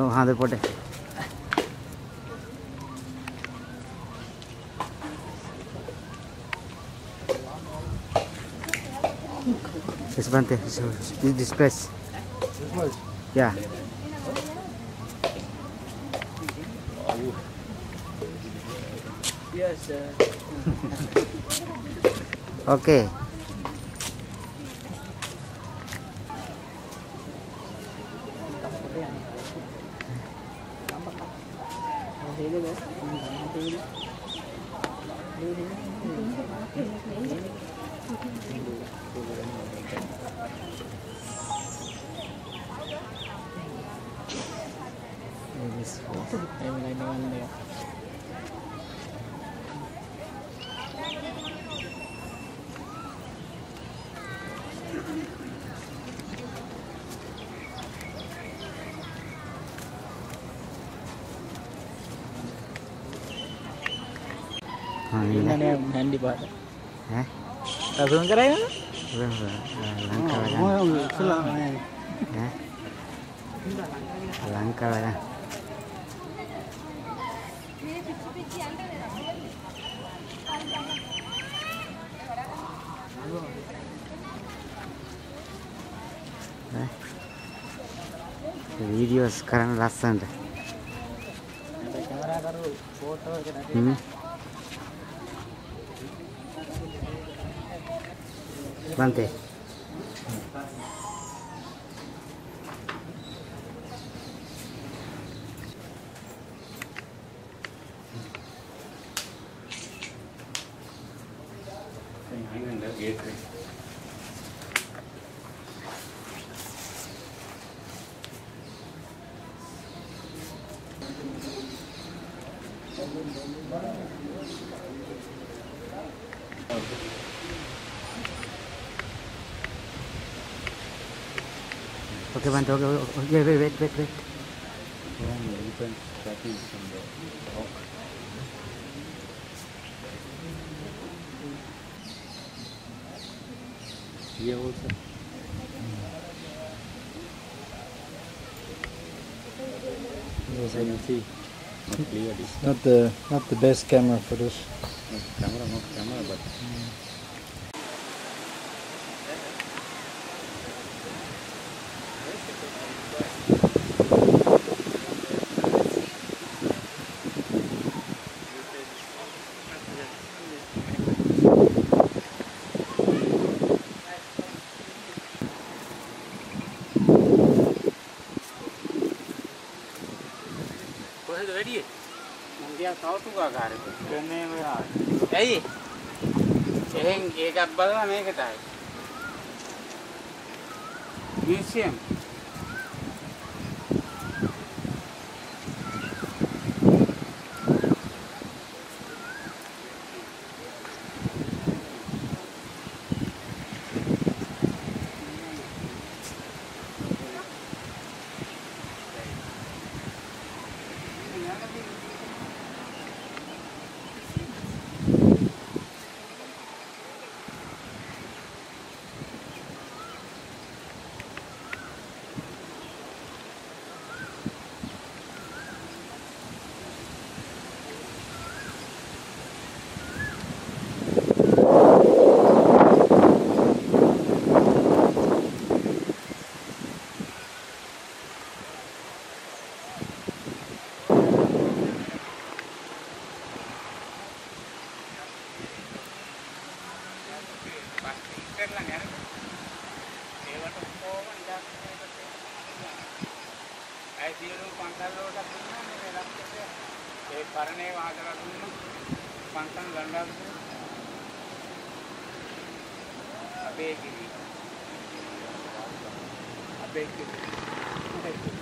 So அது போட்டு This this, place. Yeah. Okay. Ủa, em lại đâu anh đẹp anh em hẹn đi bơi hả ở vườn cái đấy đó vườn vườn lăng cờ đó lăng cờ đó Vídeos caras laçando. Hum. Mantê. Okay, one dog. Oh, wait, wait, wait, wait, wait. One. Here also. Not. Not the not the best camera for this. Not camera, not camera, but. Mm. ඇයි? එහෙන් ඒකත් බලලා මේකට ආවේ. Museum. ඇයි පරණේ වාදලා දුන්නා පන්සල් ගණ්ඩා දුන්නා අපේ කිරි. අපේ කිරි.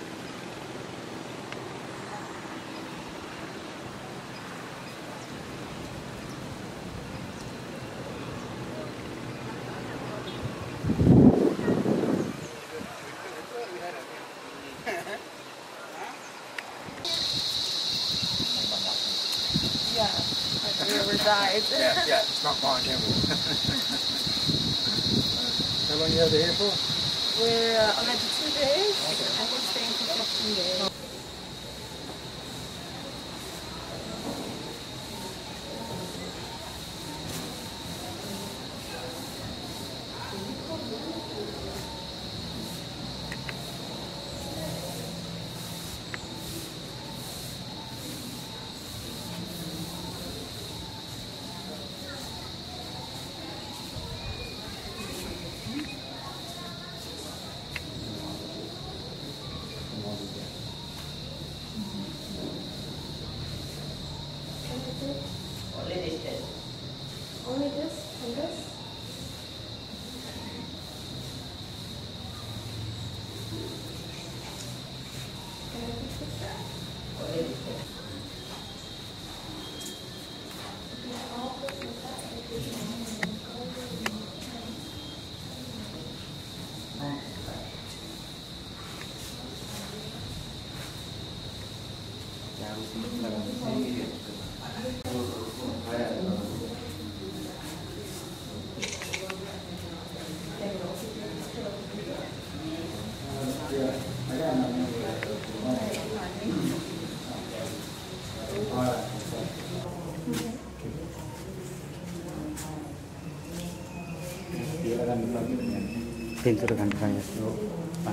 sides. yeah, yeah, it's not mine anymore. How long you out here for? We're uh, on it for two days. Okay. I was staying for 15 days. All right. ペントルガンに関しての、あ、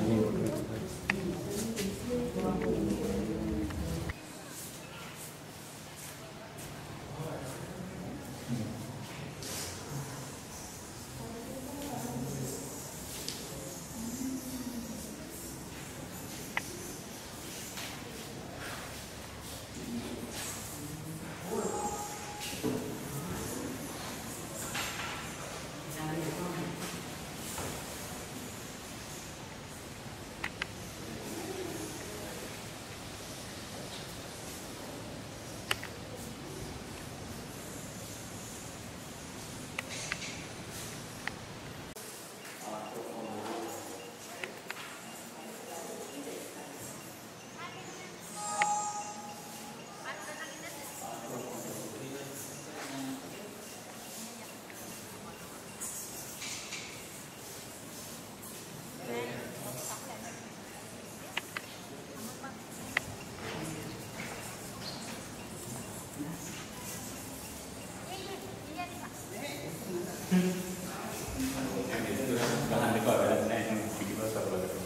ගහන්න එපා වැඩක් නැහැ එහෙනම් පිටිපස්ස සරල කරමු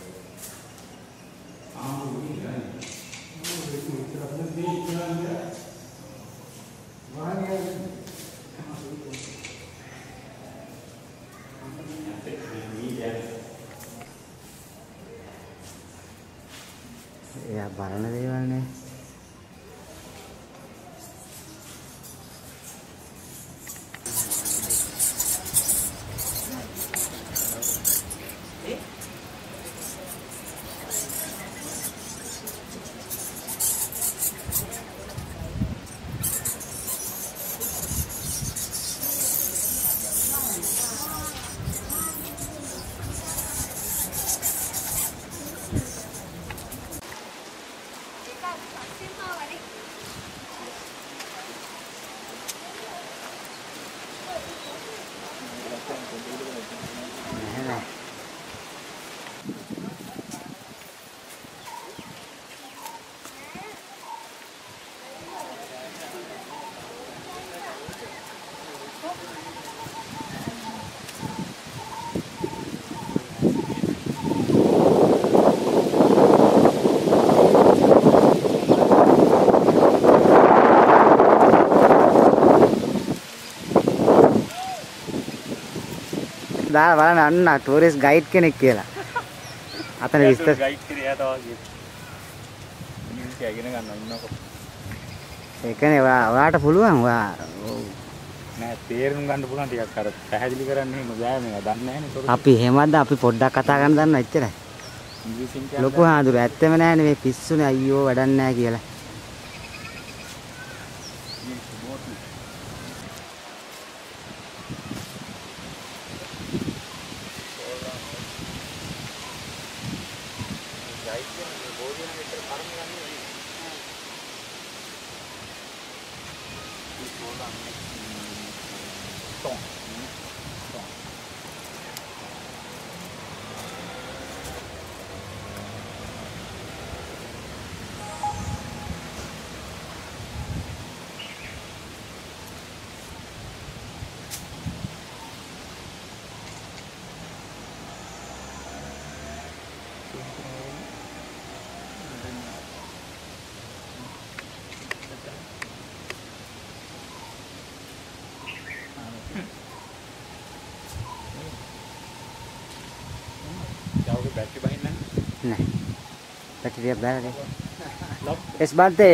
ආ එයා බලන දේවල් නේ. දාලා බලන්න අන්න ටූරිස්ට් ගයිඩ් කෙනෙක් කියලා. අතන විස්තර ගයිඩ් කරේ යා තව මිනිස්සු ඇගෙන ගන්නවා ඉන්නකො ඒ කියන්නේ ඔයා ඔයාට පුළුවන් ඔයා. නෑ තේරුම් ගන්න පුළුවන් ටිකක් අර පැහැදිලි කරන්න එහෙම බෑ මේවා දන්නේ තොරතුරු අපි එහෙමද අපි පොඩ්ඩක් කතා කරන්න දන්නවා එච්චරයි. ලොකු හාඳුර ඇත්තම නෑනේ මේ පිස්සුනේ අයියෝ වැඩක් නෑ කියලා. ఐపీఎల్ భోజనం ఇక్కడ కరెంట్ కానీ ఈ చూడాలి बैटरी बाहर नहीं बैटरी अब बाहर है इस बात पे